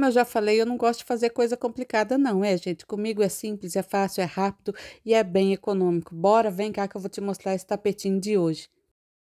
Como eu já falei, eu não gosto de fazer coisa complicada não, é, gente? Comigo é simples, é fácil, é rápido e é bem econômico. Bora, vem cá que eu vou te mostrar esse tapetinho de hoje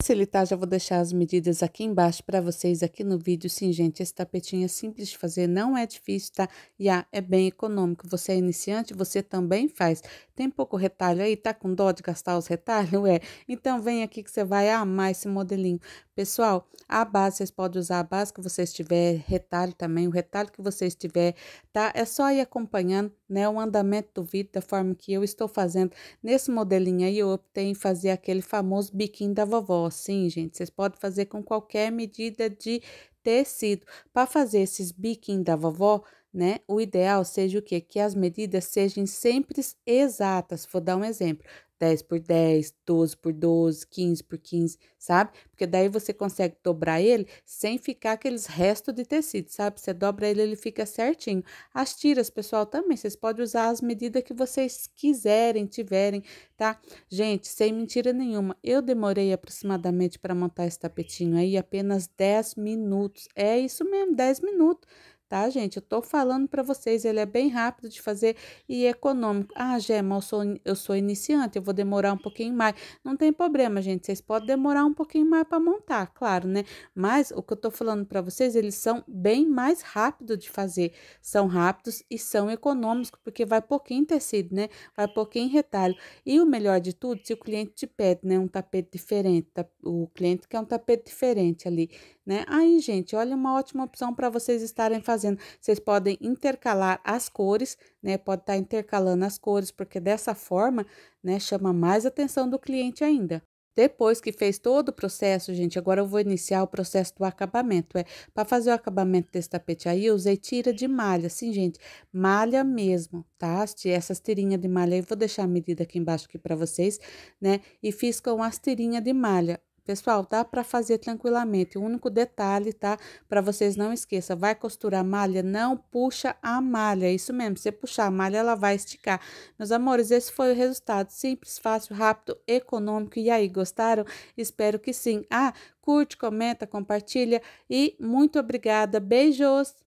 facilitar, já vou deixar as medidas aqui embaixo para vocês aqui no vídeo. Sim, gente, esse tapetinho é simples de fazer, não é difícil, tá? E ah, é bem econômico. Você é iniciante, você também faz. Tem pouco retalho aí, tá com dó de gastar os retalhos? É. Então, vem aqui que você vai amar esse modelinho. Pessoal, a base, vocês podem usar a base que vocês tiver, retalho também, o retalho que vocês tiver, tá? É só ir acompanhando, né, o andamento do vídeo da forma que eu estou fazendo. Nesse modelinho aí, eu optei em fazer aquele famoso biquinho da vovó. Sim, gente, vocês podem fazer com qualquer medida de tecido. Para fazer esses biquinhos da vovó, né? O ideal seja o quê? Que as medidas sejam sempre exatas. Vou dar um exemplo. 10 por 10, 12 por 12, 15 por 15, sabe? Porque daí você consegue dobrar ele sem ficar aqueles restos de tecido, sabe? Você dobra ele, ele fica certinho. As tiras, pessoal, também, vocês podem usar as medidas que vocês quiserem, tiverem, tá? Gente, sem mentira nenhuma, eu demorei aproximadamente para montar esse tapetinho aí apenas 10 minutos. É isso mesmo, 10 minutos tá, gente? Eu tô falando para vocês, ele é bem rápido de fazer e econômico. Ah, Gema, eu sou, eu sou iniciante, eu vou demorar um pouquinho mais. Não tem problema, gente, vocês podem demorar um pouquinho mais para montar, claro, né? Mas o que eu tô falando para vocês, eles são bem mais rápidos de fazer. São rápidos e são econômicos, porque vai pouquinho tecido, né? Vai pouquinho retalho. E o melhor de tudo, se o cliente te pede, né, um tapete diferente, o cliente quer um tapete diferente ali, né? Aí, gente, olha uma ótima opção para vocês estarem fazendo. Vocês podem intercalar as cores, né? Pode estar tá intercalando as cores, porque dessa forma, né, chama mais atenção do cliente ainda. Depois que fez todo o processo, gente, agora eu vou iniciar o processo do acabamento. É, para fazer o acabamento desse tapete aí, eu usei tira de malha, assim, gente, malha mesmo, tá? Essas tirinhas de malha aí, vou deixar a medida aqui embaixo aqui para vocês, né? E fiz com as tirinhas de malha. Pessoal, dá para fazer tranquilamente. O único detalhe, tá? Para vocês não esqueçam, vai costurar malha, não puxa a malha. Isso mesmo, se puxar a malha, ela vai esticar. Meus amores, esse foi o resultado. Simples, fácil, rápido, econômico. E aí, gostaram? Espero que sim. Ah, curte, comenta, compartilha e muito obrigada. Beijos!